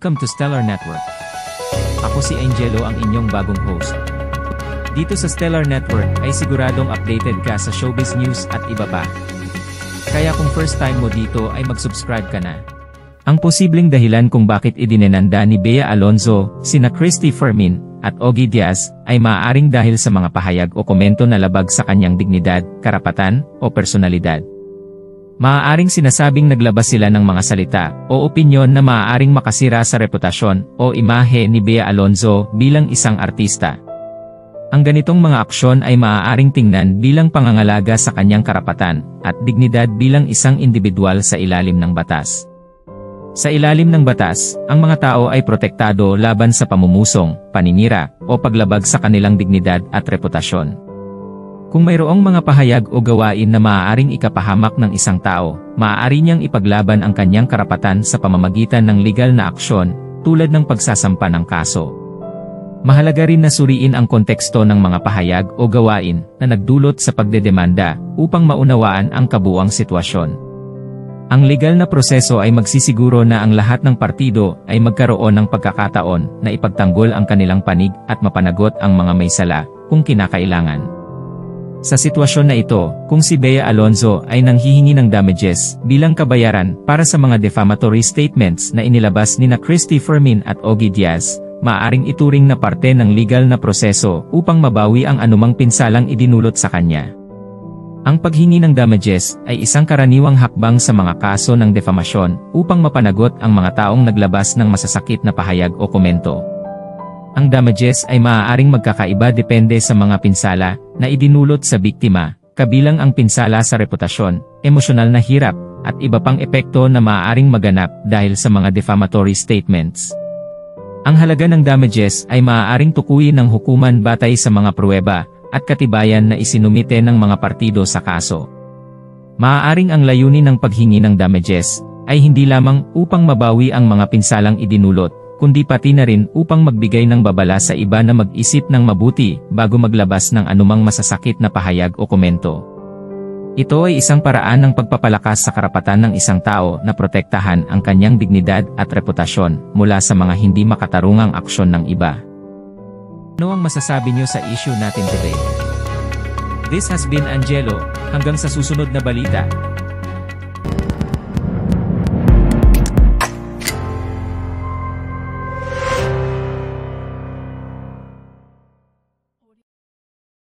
Welcome to Stellar Network. Ako si Angelo ang inyong bagong host. Dito sa Stellar Network ay siguradong updated ka sa showbiz news at iba pa. Kaya kung first time mo dito ay mag-subscribe ka na. Ang posibleng dahilan kung bakit idinenanda ni Bea Alonzo, sina Christy Fermin, at Ogie Diaz, ay maaaring dahil sa mga pahayag o komento na labag sa kanyang dignidad, karapatan, o personalidad. Maaaring sinasabing naglabas sila ng mga salita o opinyon na maaaring makasira sa reputasyon o imahe ni Bea Alonzo bilang isang artista. Ang ganitong mga aksyon ay maaaring tingnan bilang pangangalaga sa kanyang karapatan at dignidad bilang isang individual sa ilalim ng batas. Sa ilalim ng batas, ang mga tao ay protektado laban sa pamumusong, paninira, o paglabag sa kanilang dignidad at reputasyon. Kung mayroong mga pahayag o gawain na maaaring ikapahamak ng isang tao, maaari niyang ipaglaban ang kanyang karapatan sa pamamagitan ng legal na aksyon, tulad ng pagsasampa ng kaso. Mahalaga rin na suriin ang konteksto ng mga pahayag o gawain na nagdulot sa pagdedemanda upang maunawaan ang kabuang sitwasyon. Ang legal na proseso ay magsisiguro na ang lahat ng partido ay magkaroon ng pagkakataon na ipagtanggol ang kanilang panig at mapanagot ang mga may sala kung kinakailangan. Sa sitwasyon na ito, kung si Bea Alonzo ay nanghihingi ng damages bilang kabayaran para sa mga defamatory statements na inilabas ni na Christy Fermin at Ogie Diaz, maaring ituring na parte ng legal na proseso upang mabawi ang anumang pinsalang idinulot sa kanya. Ang paghingi ng damages ay isang karaniwang hakbang sa mga kaso ng defamasyon upang mapanagot ang mga taong naglabas ng masasakit na pahayag o komento. Ang damages ay maaaring magkakaiba depende sa mga pinsala na idinulot sa biktima, kabilang ang pinsala sa reputasyon, emosyonal na hirap, at iba pang epekto na maaaring maganap dahil sa mga defamatory statements. Ang halaga ng damages ay maaaring tukuyin ng hukuman batay sa mga pruweba at katibayan na isinumite ng mga partido sa kaso. Maaaring ang layunin ng paghingi ng damages ay hindi lamang upang mabawi ang mga pinsalang idinulot, kundi pati na rin upang magbigay ng babala sa iba na mag-isip ng mabuti bago maglabas ng anumang masasakit na pahayag o komento. Ito ay isang paraan ng pagpapalakas sa karapatan ng isang tao na protektahan ang kanyang dignidad at reputasyon mula sa mga hindi makatarungang aksyon ng iba. Ano ang masasabi niyo sa issue natin today? This has been Angelo, hanggang sa susunod na balita.